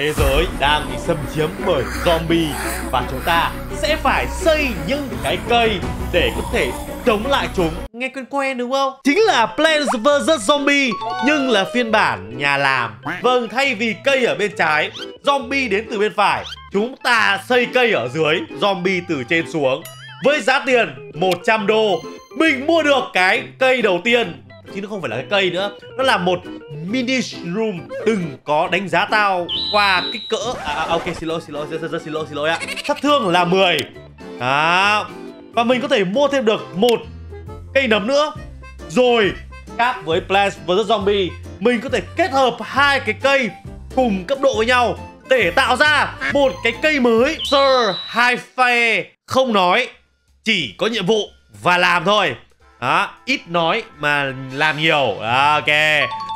Thế giới đang bị xâm chiếm bởi zombie và chúng ta sẽ phải xây những cái cây để có thể chống lại chúng. Nghe quen quen đúng không? Chính là Plants vs Zombie nhưng là phiên bản nhà làm. Vâng, thay vì cây ở bên trái, zombie đến từ bên phải, chúng ta xây cây ở dưới, zombie từ trên xuống. Với giá tiền 100 đô, mình mua được cái cây đầu tiên chứ nó không phải là cái cây nữa. Nó là một mini room từng có đánh giá tao qua kích cỡ. À, à ok xin lỗi xin lỗi rất, rất xin lỗi xin lỗi ạ. Sát thương là 10 đó. Và mình có thể mua thêm được một cây nấm nữa. Rồi khác với Plants vs. Zombie mình có thể kết hợp hai cái cây cùng cấp độ với nhau để tạo ra một cái cây mới. Sir hai phe không nói chỉ có nhiệm vụ và làm thôi đó, ít nói mà làm nhiều. Đó, Ok.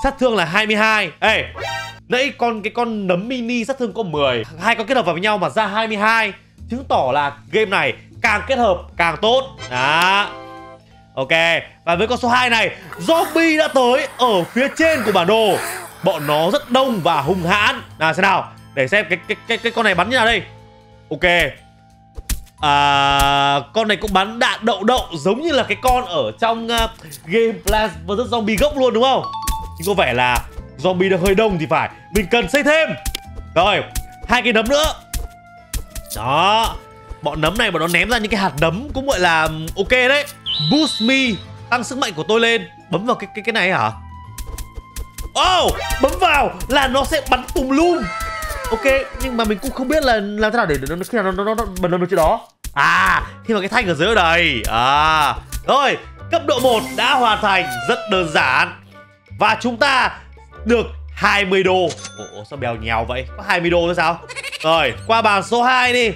Sát thương là 22 Ê Nãy con cái con nấm mini sát thương có 10 Hai con kết hợp vào với nhau mà ra 22 Chứng tỏ là game này càng kết hợp càng tốt. Đó. Ok Và với con số 2 này Zombie đã tới ở phía trên của bản đồ. Bọn nó rất đông và hung hãn. Nào xem nào. Để xem cái cái cái, cái con này bắn như nào đây. Ok à, con này cũng bắn đạn đậu đậu giống như là cái con ở trong uh, game Plants vs. Zombie gốc luôn đúng không? Nhưng có vẻ là zombie nó hơi đông thì phải. Mình cần xây thêm. Rồi, hai cái nấm nữa. Đó Bọn nấm này bọn nó ném ra những cái hạt nấm cũng gọi là ok đấy. Boost me Tăng sức mạnh của tôi lên. Bấm vào cái cái cái này hả? Oh, bấm vào là nó sẽ bắn tùm lum. Ok nhưng mà mình cũng không biết là làm thế nào để nó khi nào nó nó, nó bật lên được chỗ đó à khi mà cái thanh ở dưới ở à rồi cấp độ 1 đã hoàn thành rất đơn giản. Và chúng ta được 20 đô. Ủa sao bèo nhèo vậy? Có 20 đô nữa sao? Rồi qua bàn số 2 đi.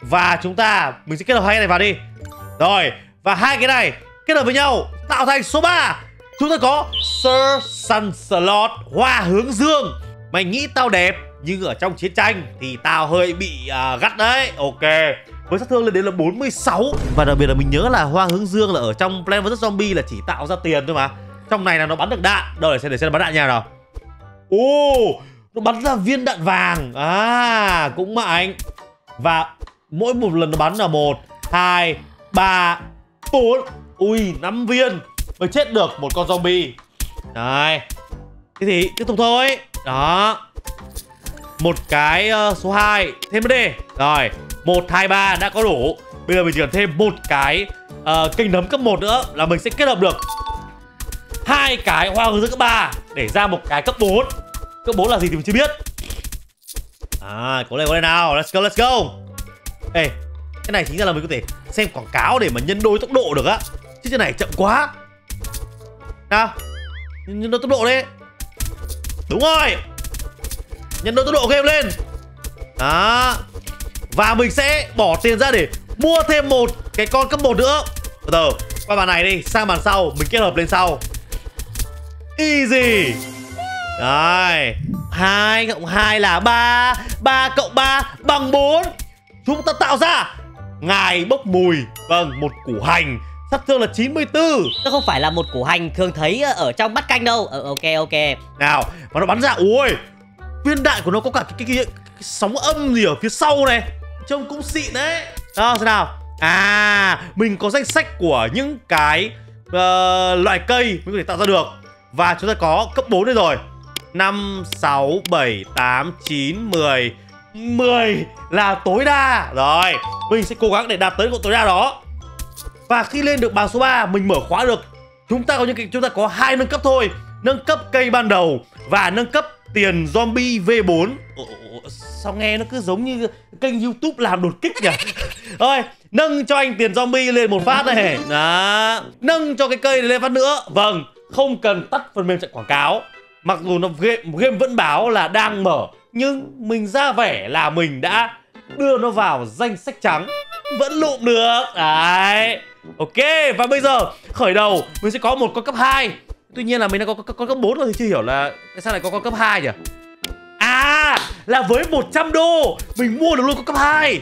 Và chúng ta Mình sẽ kết hợp hai cái này vào đi. Rồi Và hai cái này kết hợp với nhau Tạo thành số 3 Chúng ta có Sir Sunslot Hoa hướng dương. Mày nghĩ tao đẹp nhưng ở trong chiến tranh thì tao hơi bị uh, gắt đấy. Ok với sát thương lên đến là 46 và đặc biệt là mình nhớ là hoa hướng dương là ở trong Plan vs. Zombie là chỉ tạo ra tiền thôi mà. Trong này là nó bắn được đạn. Đâu để xem để xem bắn đạn nhà nào ô, nó bắn ra viên đạn vàng. À cũng mạnh. Và mỗi một lần nó bắn là một, hai, ba, bốn. Ui, năm viên. Mới chết được một con zombie. Đấy thế thì tiếp tục thôi. Đó một cái uh, số 2 thêm một đi. Rồi một hai ba đã có đủ. Bây giờ mình chỉ cần thêm một cái uh, kênh nấm cấp 1 nữa là mình sẽ kết hợp được hai cái hoa hướng dẫn cấp 3 để ra một cái cấp 4 cấp 4 là gì thì mình chưa biết. À có lên có lên nào. Let's go let's go. Ê cái này chính ra là mình có thể xem quảng cáo để mà nhân đôi tốc độ được á. Chứ cái này chậm quá. Nào nhân đôi tốc độ đấy đúng rồi nhân đôi tốc độ game lên. Đó. Và mình sẽ bỏ tiền ra để mua thêm một cái con cấp 1 nữa. Từ từ qua bàn này đi sang bàn sau mình kết hợp lên sau. Easy. Rồi hai cộng hai là ba. Ba cộng ba bằng 4 Chúng ta tạo ra Ngài bốc mùi. Vâng, một củ hành. Sát thương là 94 Nó không phải là một củ hành thường thấy ở trong bát canh đâu. Ờ, Ok, ok. Nào, mà nó bắn ra Ui, viên đạn của nó có cả cái, cái, cái, cái, cái sóng âm gì ở phía sau này. Trông cũng xịn đấy. Đó xem nào. À mình có danh sách của những cái uh, loại cây mình có thể tạo ra được. Và chúng ta có cấp 4 đây rồi. 5, 6, 7, 8, 9, 10 10 là tối đa. Rồi Mình sẽ cố gắng để đạt tới độ tối đa đó. Và khi lên được bàn số 3 Mình mở khóa được. Chúng ta có những cái chúng ta có hai nâng cấp thôi. Nâng cấp cây ban đầu Và nâng cấp tiền zombie V4 Ồ, Sao nghe nó cứ giống như kênh youtube làm đột kích nhỉ? Thôi nâng cho anh tiền zombie lên một phát này Đó. Nâng cho cái cây này lên phát nữa. Vâng Không cần tắt phần mềm chạy quảng cáo. Mặc dù nó game, game vẫn báo là đang mở Nhưng mình ra vẻ là mình đã đưa nó vào danh sách trắng. Vẫn lụm được. Đấy. Ok và bây giờ khởi đầu mình sẽ có một con cấp 2 Tuy nhiên là mình đã có con cấp 4 rồi thì chưa hiểu là tại sao lại có con cấp 2 nhỉ? À, là với 100 đô mình mua được luôn con cấp 2.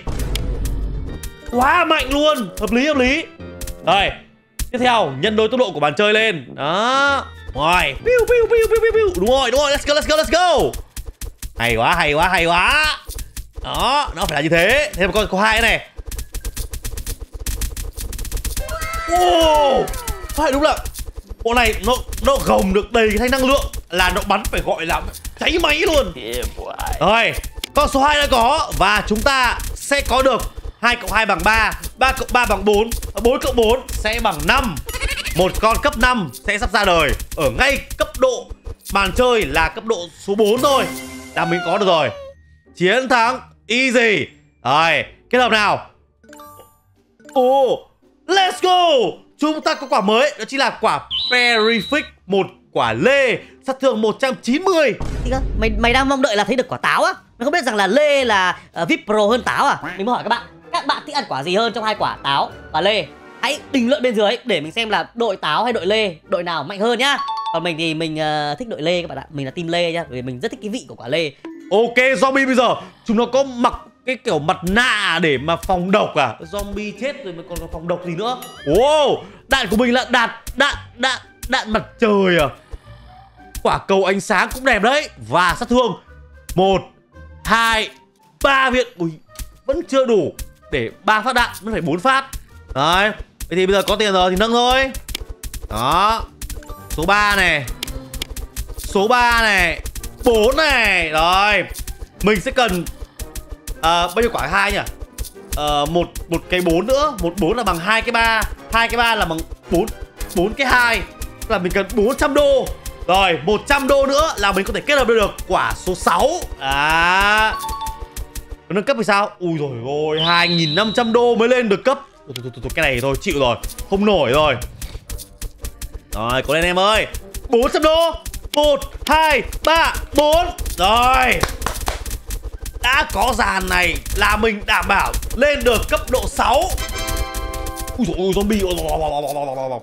Quá mạnh luôn, hợp lý hợp lý. Rồi, tiếp theo nhân đôi tốc độ của bàn chơi lên. Đó. Rồi, piu piu piu piu piu. Đúng rồi, đúng rồi, let's go let's go let's go. Hay quá, hay quá, hay quá Đó, nó phải là như thế Thêm một con có hai này Wow Phải đúng là Bộ này nó nó gồng được đầy cái thanh năng lượng Là nó bắn phải gọi là cháy máy luôn. Rồi Con số 2 đã có Và chúng ta sẽ có được 2 cộng 2 bằng 3 3 cộng 3 bằng 4 4 cộng 4 sẽ bằng 5 Một con cấp 5 sẽ sắp ra đời Ở ngay cấp độ màn chơi là cấp độ số 4 thôi. Là mình có được rồi. Chiến thắng easy. Rồi kết hợp nào? Ồ Let's go Chúng ta có quả mới Đó chính là quả Perific Một quả lê Sát thương 190 Thì cơ, mày mày đang mong đợi là thấy được quả táo á. Mày không biết rằng là lê là uh, vip pro hơn táo à? Mình muốn hỏi các bạn các bạn thích ăn quả gì hơn trong hai quả táo và lê? Hãy bình luận bên dưới để mình xem là đội táo hay đội lê đội nào mạnh hơn nhá. Còn mình thì mình uh, thích đội lê các bạn ạ. Mình là team lê nhá vì mình rất thích cái vị của quả lê. Ok zombie bây giờ Chúng nó có mặc cái kiểu mặt nạ để mà phòng độc à? Zombie chết rồi mà còn phòng độc gì nữa. Wow Đạn của mình là đạn Đạn Đạn Đạn mặt trời à. Quả cầu ánh sáng cũng đẹp đấy. Và sát thương. Một hai ba viên. Ui Vẫn chưa đủ Để ba phát đạn Nó phải bốn phát. Đấy Vậy thì bây giờ có tiền rồi thì nâng thôi. Đó Số 3 này. Số 3 này 4 này. Rồi Mình sẽ cần à, Bao nhiêu quả? Hai nhỉ? À, một một cái bốn nữa. Một bốn là bằng hai cái ba. Hai cái ba là bằng 4 4 cái hai. Là mình cần 400 đô. Rồi 100 đô nữa là mình có thể kết hợp được quả số 6 À Nâng cấp thì sao? Ui rồi ôi 2.500 đô mới lên được cấp. Thôi, thôi, thôi, thôi, Cái này thôi chịu rồi. Không nổi rồi. Rồi cố lên em ơi. 400 đô. 1, 2, 3, 4 Rồi. Đã có dàn này là mình đảm bảo lên được cấp độ 6 Ui dồi ôi zombie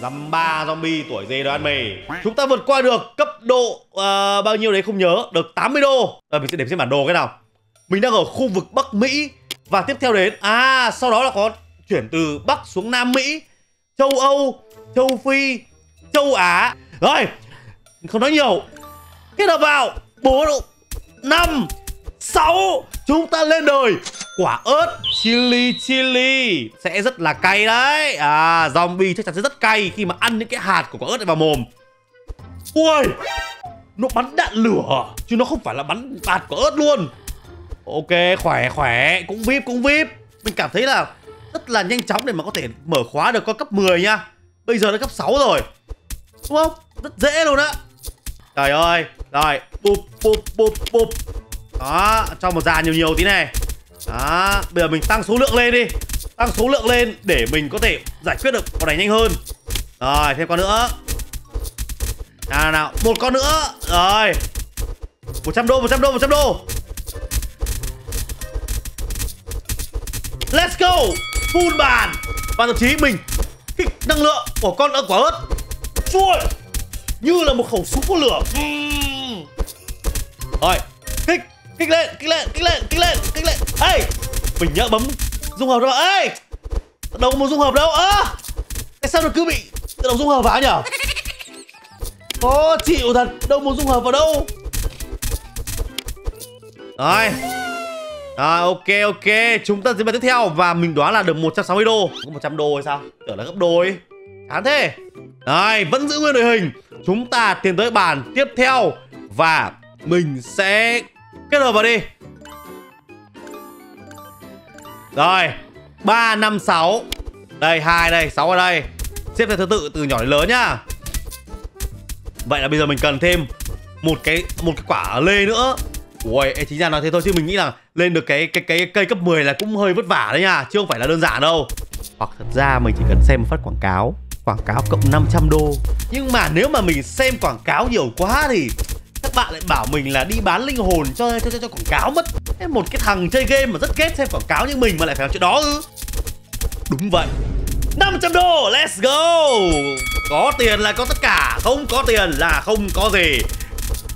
Dăm ba zombie tuổi dê đó ăn mì Chúng ta vượt qua được cấp độ uh, bao nhiêu đấy không nhớ Được 80 đô. À, mình sẽ để xem bản đồ cái nào. Mình đang ở khu vực Bắc Mỹ. Và tiếp theo đến À sau đó là có chuyển từ Bắc xuống Nam Mỹ. Châu Âu Châu Phi Châu Á. Rồi không nói nhiều. Kết hợp vào 4 5 6 Chúng ta lên đời Quả ớt chili chili. Sẽ rất là cay đấy. À zombie chắc chắn sẽ rất cay Khi mà ăn những cái hạt của quả ớt này vào mồm. Ui Nó bắn đạn lửa Chứ nó không phải là bắn hạt quả ớt luôn. Ok khỏe khỏe. Cũng vip cũng vip. Mình cảm thấy là rất là nhanh chóng để mà có thể mở khóa được con cấp 10 nha. Bây giờ nó cấp 6 rồi. Đúng không? Rất dễ luôn á. Trời ơi. Rồi. Bụp bụp bụp bụp Đó Cho một dàn nhiều nhiều tí này. Đó Bây giờ mình tăng số lượng lên đi. Tăng số lượng lên Để mình có thể giải quyết được con này nhanh hơn. Rồi thêm con nữa. Nào nào nào Một con nữa. Rồi. 100 đô 100 đô 100 đô. Let's go. Full bàn. Và thậm chí mình Kích năng lượng của con quả ớt. Chui như là một khẩu súng có lửa. Rồi kích lên kích lên kích lên kích lên kích lên. Ê mình nhớ bấm dung hợp đâu. Ê đâu có dung hợp đâu. Ơ à, tại sao nó cứ bị tự động dung hợp vào nhở? Khó chịu thật đâu muốn dung hợp vào đâu. Rồi. Rồi ok ok. Chúng ta diễn vào tiếp theo Và mình đoán là được 160 đô. Có 100 đô hay sao? Tưởng là gấp đôi. Chán thế. Rồi vẫn giữ nguyên đội hình. Chúng ta tiến tới bàn tiếp theo Và mình sẽ kết hợp vào đi. Rồi 3, 5, 6 Đây, hai đây, 6 ở đây. Xếp theo thứ tự từ nhỏ đến lớn nhá. Vậy là bây giờ mình cần thêm một cái một cái quả lê nữa. Ui, chính ra nói thế thôi chứ mình nghĩ là lên được cái cái cái cây cấp 10 là cũng hơi vất vả đấy nha, chứ không phải là đơn giản đâu. Hoặc thật ra mình chỉ cần xem một phát quảng cáo quảng cáo cộng 500 đô. Nhưng mà nếu mà mình xem quảng cáo nhiều quá thì các bạn lại bảo mình là đi bán linh hồn cho cho cho, cho quảng cáo mất. Một cái thằng chơi game mà rất ghét xem quảng cáo như mình mà lại phải làm chuyện đó ư? Đúng vậy. 500 đô let's go. Có tiền là có tất cả không có tiền là không có gì.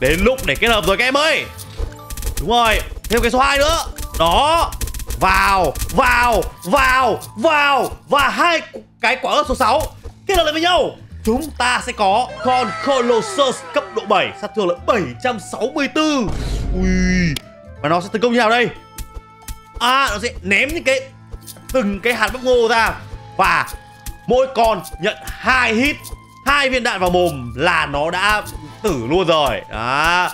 Đến lúc để kết hợp rồi các em ơi. Đúng rồi thêm cái số 2 nữa. Đó. Vào vào vào vào và hai cái quả ớt số 6 kết hợp lại với nhau chúng ta sẽ có con Colossus cấp độ 7 sát thương là 764 ui và nó sẽ tấn công như nào đây? À nó sẽ ném những cái từng cái hạt bắp ngô ra. Và mỗi con nhận hai hit hai viên đạn vào mồm là nó đã tử luôn rồi. Đó.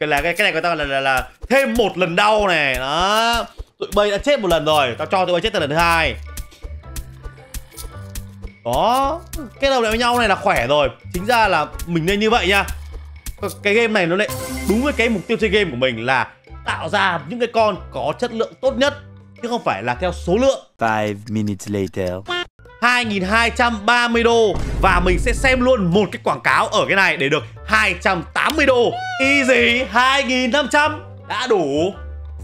Cái là cái cái này người ta là, là là thêm một lần đau này. Đó. Tụi bay đã chết một lần rồi. Tao cho tụi bay chết từ lần thứ hai đó cái đầu lại với nhau này là khỏe rồi. Chính ra là mình nên như vậy nha. Cái game này nó lại đúng với cái mục tiêu chơi game của mình là tạo ra những cái con có chất lượng tốt nhất chứ không phải là theo số lượng. Five minutes later. 2.230 đô. Và mình sẽ xem luôn một cái quảng cáo ở cái này để được 280 đô. Easy 2.500 đã đủ.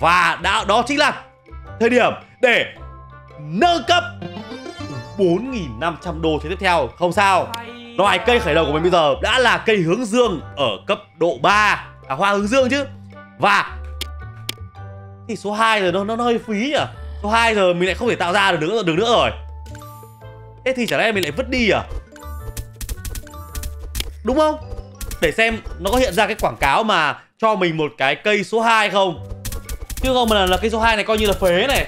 Và đã, đó chính là thời điểm để nâng cấp 4.500 đô thế tiếp theo. Không sao. Loài cây khởi đầu của mình bây giờ đã là cây hướng dương ở cấp độ 3 À hoa hướng dương chứ. Và Thì số 2 rồi nó, nó, nó hơi phí nhỉ? Số 2 giờ mình lại không thể tạo ra được nữa, được nữa rồi. Thế thì chả lẽ mình lại vứt đi à? Đúng không? Để xem nó có hiện ra cái quảng cáo mà Cho mình một cái cây số 2 không. Chứ không mà là, là cây số 2 này coi như là phế này.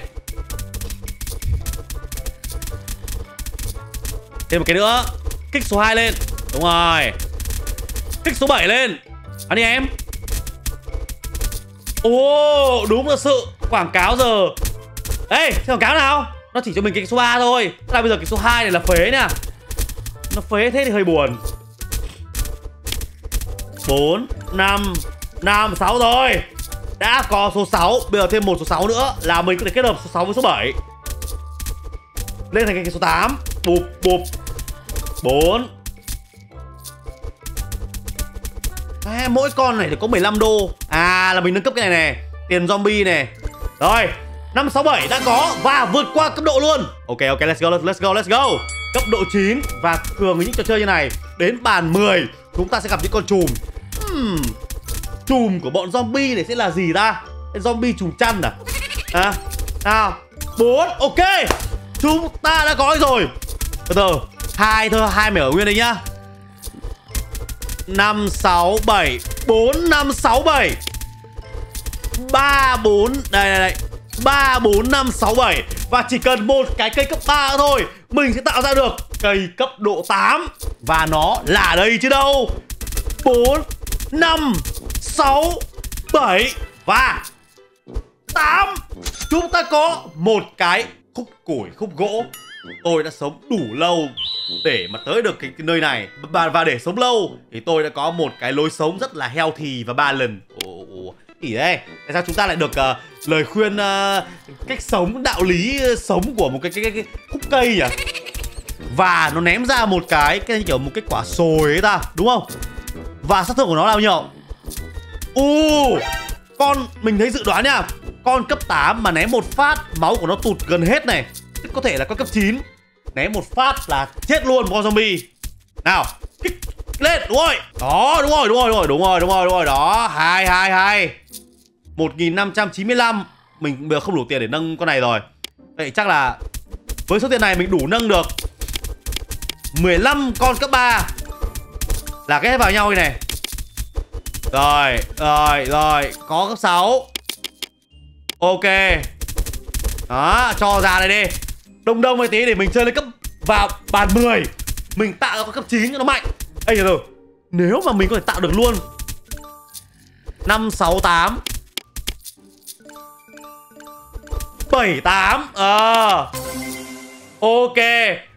Thêm một cái nữa. Kích số 2 lên. Đúng rồi. Kích số 7 lên. Ăn đi em. Ồ, đúng là sự Quảng cáo giờ. Ê xem quảng cáo nào? Nó chỉ cho mình cái số 3 thôi. Thế là bây giờ cái số 2 này là phế nè Nó phế thế thì hơi buồn. 4 5 5 6 rồi Đã có số 6 Bây giờ thêm một số 6 nữa Là mình có thể kết hợp số 6 với số 7 Lên thành cái số 8 Bụp bụp. 4 à, Mỗi con này thì có 15 đô. À là mình nâng cấp cái này này Tiền zombie này Rồi 567 đã có và vượt qua cấp độ luôn. Ok ok let's go let's go let's go. Cấp độ 9 và thường với những trò chơi như này Đến bàn 10 chúng ta sẽ gặp những con chùm. Hmm. Chùm của bọn zombie này sẽ là gì ta? Zombie chùm chăn à? À Nào 4 ok. Chúng ta đã có rồi. Từ từ. Hai thôi, hai mày ở nguyên đấy nhá. 5 6 7 4 5 6 7 3 4 đây đây đây. 3 4 5 6 7 và chỉ cần một cái cây cấp 3 thôi, mình sẽ tạo ra được cây cấp độ 8 và nó là đây chứ đâu. 4 5 6 7 và 8 chúng ta có một cái khúc củi khúc gỗ. Tôi đã sống đủ lâu để mà tới được cái, cái nơi này. Và và để sống lâu thì tôi đã có một cái lối sống rất là healthy và ba lần. Ồ, ồ, gì đấy tại sao chúng ta lại được uh, lời khuyên uh, cách sống đạo lý ờ, sống của một cái cái, cái, cái khúc cây nhỉ? Và nó ném ra một cái cái kiểu một cái quả sồi ấy ta đúng không? Và sát thương của nó là bao nhiêu? U con mình thấy dự đoán nha con cấp 8 mà ném một phát máu của nó tụt gần hết này. Có thể là con cấp 9 Ném một phát là chết luôn con zombie. Nào Kích lên đúng rồi. Đó đúng rồi đúng rồi đúng rồi đúng rồi đúng rồi, đúng rồi. Đó hai hai hai. 1595 Mình bây giờ không đủ tiền để nâng con này rồi. Vậy chắc là Với số tiền này mình đủ nâng được 15 con cấp 3 Là ghép vào nhau đây này. Rồi Rồi rồi Có cấp 6 Ok. Đó cho ra đây đi. Đông đông một tí để mình chơi lên cấp vào bàn 10 Mình tạo ra cấp 9 cho nó mạnh. Ây rồi. Nếu mà mình có thể tạo được luôn. 5, 6, 8 7, 8 Ờ. Ok.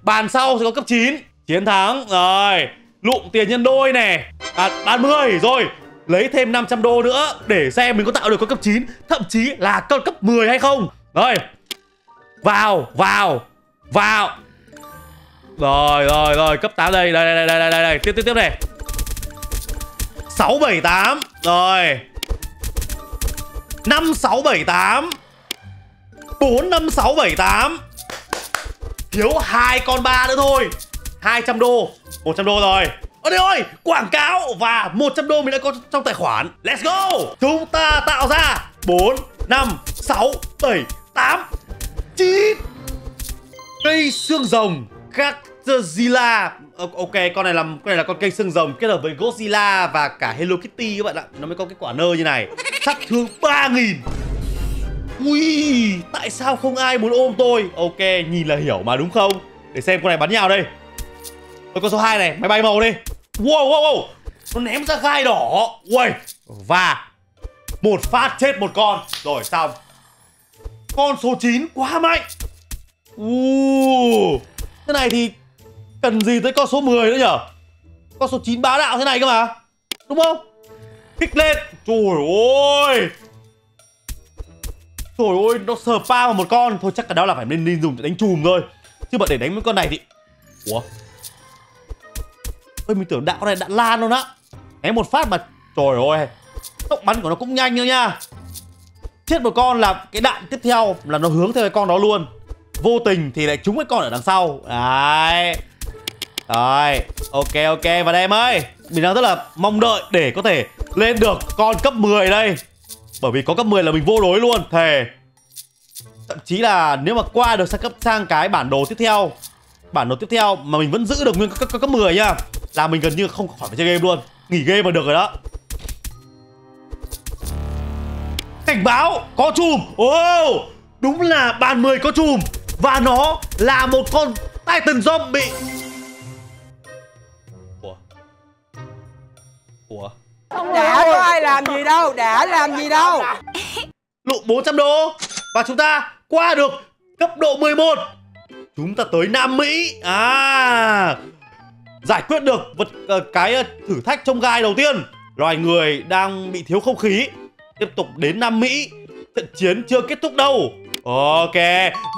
Bàn sau sẽ có cấp 9 Chiến thắng. Rồi. Lụm tiền nhân đôi này Bàn, Bàn 10 Rồi. Lấy thêm 500 đô nữa Để xem mình có tạo được con cấp 9 Thậm chí là con cấp 10 hay không. Rồi. Vào vào vào. Rồi rồi rồi cấp 8 đây đây đây đây đây đây, đây. tiếp tiếp tiếp này. 678 rồi. 5678 45678 Thiếu hai con ba nữa thôi. 200 đô 100 đô rồi. Ôi đây ơi, Quảng cáo Và 100 đô mình đã có trong tài khoản. Let's go! Chúng ta tạo ra 4 5 6 7 8 9 Cây xương rồng Godzilla ờ, ok, con này là con này là con cây xương rồng kết hợp với Godzilla và cả Hello Kitty các bạn ạ. Nó mới có cái quả nơ như này. Sắc thương 3.000 ui, tại sao không ai muốn ôm tôi? Ok, nhìn là hiểu mà đúng không? Để xem con này bắn nhau đây. Ôi, con số 2 này máy bay màu đi. Wow wow wow. Nó ném ra gai đỏ. Ui và một phát chết một con. Rồi xong. Con số 9 quá mạnh. Uh, thế này thì cần gì tới con số 10 nữa nhở? Con số 9 bá đạo thế này cơ mà. Đúng không? Kích lên. Trời ơi. Trời ơi nó sờ pa vào một con. Thôi chắc cả đó là phải nên, nên dùng để đánh chùm rồi chứ mà để đánh với con này thì ủa? Ơi mình tưởng đạo này đạn lan luôn á. Ném một phát mà trời ơi. Tốc bắn của nó cũng nhanh nữa nha. Chết một con là cái đạn tiếp theo là nó hướng theo cái con đó luôn. Vô tình thì lại trúng cái con ở đằng sau. Đấy. Rồi ok ok. Và đây em ơi mình đang rất là mong đợi để có thể lên được con cấp 10 đây. Bởi vì có cấp 10 là mình vô đối luôn thề. Thậm chí là nếu mà qua được sang cấp sang cái bản đồ tiếp theo bản đồ tiếp theo mà mình vẫn giữ được nguyên cấp, cấp, cấp 10 nha là mình gần như không khỏi phải chơi game luôn. Nghỉ game mà được rồi đó. Cảnh báo có chùm. Wow đúng là bàn 10 có chùm. Và nó là một con titan zombie. Ủa? Ủa? Đã có ai làm gì đâu đã làm gì đâu. Lụ 400 đô. Và chúng ta qua được cấp độ 11 chúng ta tới Nam Mỹ. À giải quyết được vật ờ, cái ờ, thử thách trong gai đầu tiên. Loài người đang bị thiếu không khí. Tiếp tục đến Nam Mỹ. Trận chiến chưa kết thúc đâu. Ok.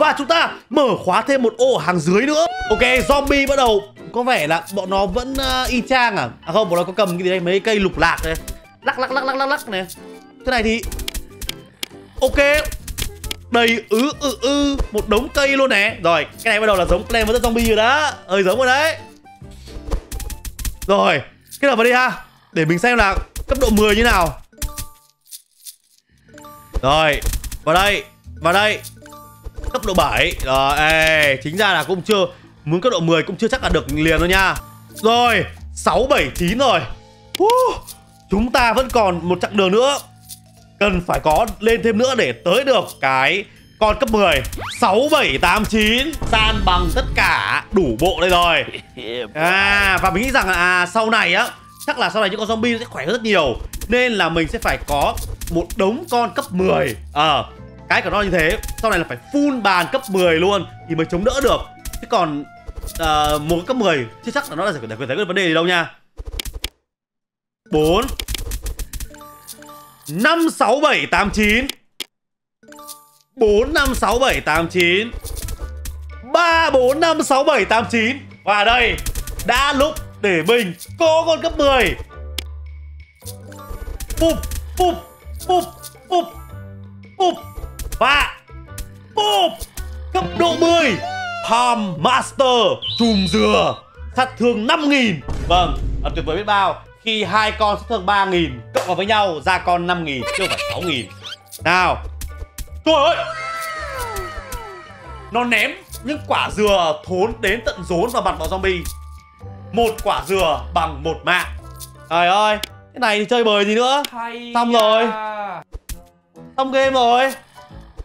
Và chúng ta mở khóa thêm một ô hàng dưới nữa. Ok zombie bắt đầu. Có vẻ là bọn nó vẫn uh, y chang à? À không bọn nó có cầm cái gì đây? Mấy cây lục lạc này. Lắc lắc lắc lắc lắc lắc này. Thế này thì Ok. Đầy ứ ư ư Một đống cây luôn nè. Rồi cái này bắt đầu là giống Plan với zombie rồi đó. Hơi giống rồi đấy. Rồi Kết hợp vào đi ha. Để mình xem là cấp độ 10 như nào. Rồi Vào đây Vào đây. Cấp độ 7 Rồi ê, Chính ra là cũng chưa Muốn cấp độ 10 cũng chưa chắc là được liền đâu nha. Rồi 6, 7, 9 rồi. Uh, Chúng ta vẫn còn một chặng đường nữa. Cần phải có lên thêm nữa để tới được cái con cấp 10 6, 7, 8, 9 San bằng tất cả đủ bộ đây rồi. À và mình nghĩ rằng là à, sau này á Chắc là sau này những con zombie sẽ khỏe hơn rất nhiều. Nên là mình sẽ phải có một đống con cấp 10 Ờ à, Cái của nó như thế. Sau này là phải full bàn cấp 10 luôn Thì mới chống đỡ được. Thế còn uh, một cấp 10 Chứ chắc là nó là giải quyết, giải quyết vấn đề gì đâu nha. 4 5, 6, 7, 8, 9 4, 5, 6, 7, 8, 9 3, 4, 5, 6, 7, 8, 9 Và đây Đã lúc để mình có con cấp 10 Bụp Bụp Bụp Bụp Bụp Và Bụp Cấp độ 10 Palm Master Chùm dừa. Sát thương 5.000 Vâng à, Tuyệt vời biết bao. Khi hai con sát thương 3.000 Cộng vào với nhau ra con 5.000 Chứ không phải 6.000 Nào Trời ơi! Nó ném những quả dừa thốn đến tận rốn vào mặt bọn zombie. Một quả dừa bằng một mạng. Trời ơi cái này thì chơi bời gì nữa? Hay xong rồi. Xong game rồi.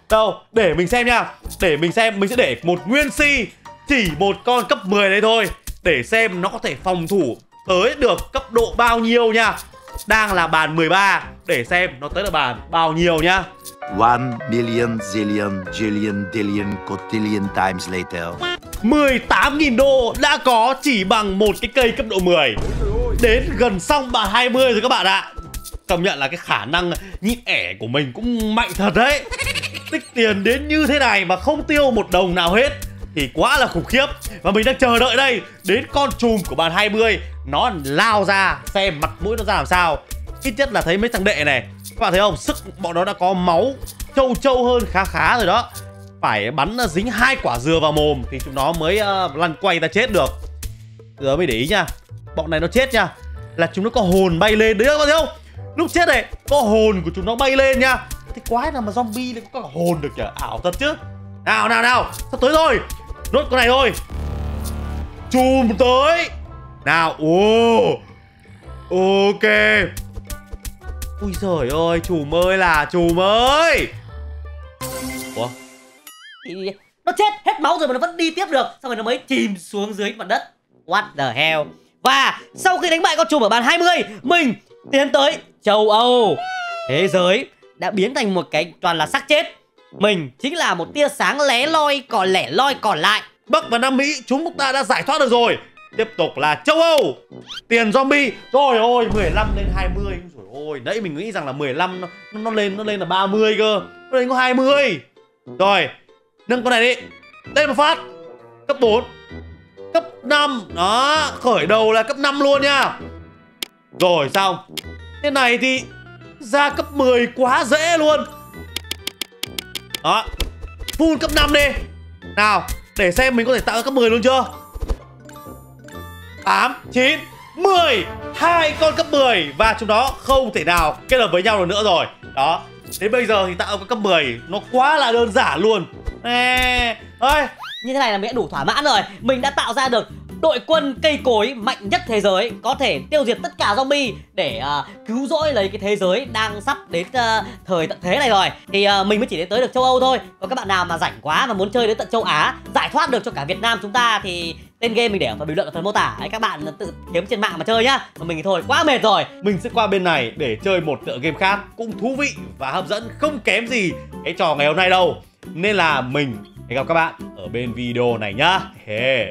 Đâu để mình xem nha. Để mình xem mình sẽ để một nguyên si chỉ một con cấp 10 đấy thôi. Để xem nó có thể phòng thủ tới được cấp độ bao nhiêu nha. Đang là bàn 13 để xem nó tới được bàn bao nhiêu nhá One million zillion, jillion, dillion cotillion times later. 18.000 đô đã có chỉ bằng một cái cây cấp độ 10 Đến gần xong bàn 20 rồi các bạn ạ. Công nhận là cái khả năng nhịn ẻ của mình cũng mạnh thật đấy. Tích tiền đến như thế này mà không tiêu một đồng nào hết Thì quá là khủng khiếp. Và mình đang chờ đợi đây. Đến con chùm của bàn 20 Nó lao ra, xem mặt mũi nó ra làm sao. Ít nhất là thấy mấy thằng đệ này. Các bạn thấy không? Sức bọn nó đã có máu trâu trâu hơn khá khá rồi đó. Phải bắn à, dính hai quả dừa vào mồm thì chúng nó mới uh, lăn quay ta chết được. Giờ mới để ý nha. Bọn này nó chết nha. Là chúng nó có hồn bay lên. Đấy các bạn thấy không? Lúc chết này có hồn của chúng nó bay lên nha. Thế quái nào mà zombie lại có cả hồn được nhỉ ảo thật chứ. Nào nào nào. Sắp tới rồi. Nốt con này thôi. Chùm tới. Nào. Ồ. Ok. Ui giời ơi Chùm ơi là chùm ơi Ủa? Nó chết hết máu rồi mà nó vẫn đi tiếp được. Xong rồi nó mới chìm xuống dưới mặt đất? What the hell? Và sau khi đánh bại con trùm ở bàn 20 mình tiến tới châu âu. Thế giới đã biến thành một cái toàn là xác chết. Mình chính là một tia sáng lé loi còn lẻ loi còn lại. Bắc và Nam Mỹ chúng ta đã giải thoát được rồi Tiếp tục là châu Âu. Tiền zombie. Trời ơi 15 lên 20 Trời ơi Nãy mình nghĩ rằng là 15 nó, nó lên nó lên là 30 cơ. Nó lên có 20 Rồi Nâng con này đi. Lên một phát. Cấp 4 Cấp 5 Đó Khởi đầu là cấp 5 luôn nha. Rồi xong Thế này thì Ra cấp 10 quá dễ luôn. Đó Full cấp 5 đi. Nào Để xem mình có thể tạo ra cấp 10 luôn chưa? 8, 9, 10 hai con cấp 10 Và chúng nó không thể nào kết hợp với nhau được nữa rồi. Đó. Đến bây giờ thì tạo con cấp 10 Nó quá là đơn giản luôn. Nè Ơi. Như thế này là mình đã đủ thỏa mãn rồi. Mình đã tạo ra được đội quân cây cối mạnh nhất thế giới có thể tiêu diệt tất cả zombie để uh, cứu rỗi lấy cái thế giới đang sắp đến uh, thời tận thế này rồi. Thì uh, mình mới chỉ đến tới được châu âu thôi. Còn các bạn nào mà rảnh quá và muốn chơi đến tận châu á giải thoát được cho cả việt nam chúng ta thì tên game mình để ở phần bình luận ở phần mô tả. Đấy, các bạn tự kiếm trên mạng mà chơi nhá. Mà mình thì thôi quá mệt rồi. Mình sẽ qua bên này để chơi một tựa game khác Cũng thú vị và hấp dẫn không kém gì cái trò ngày hôm nay đâu. Nên là mình hẹn gặp các bạn ở bên video này nhá. Yeah.